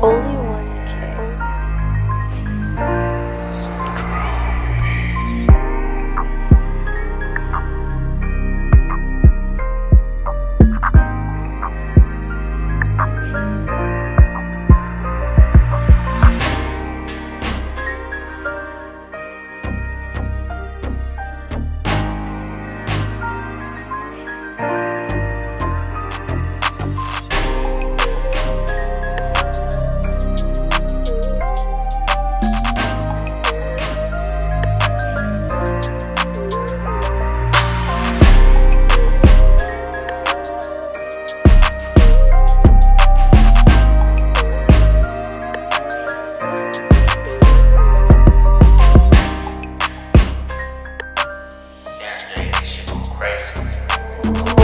Holy you.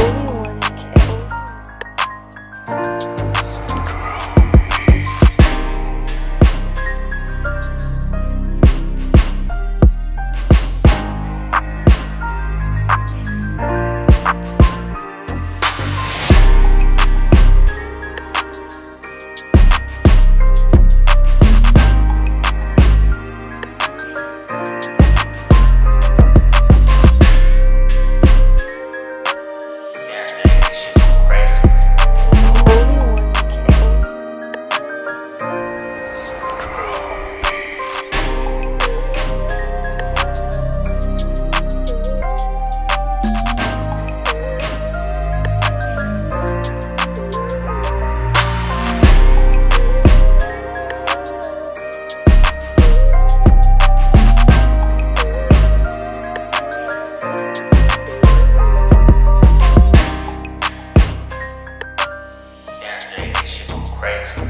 crazy.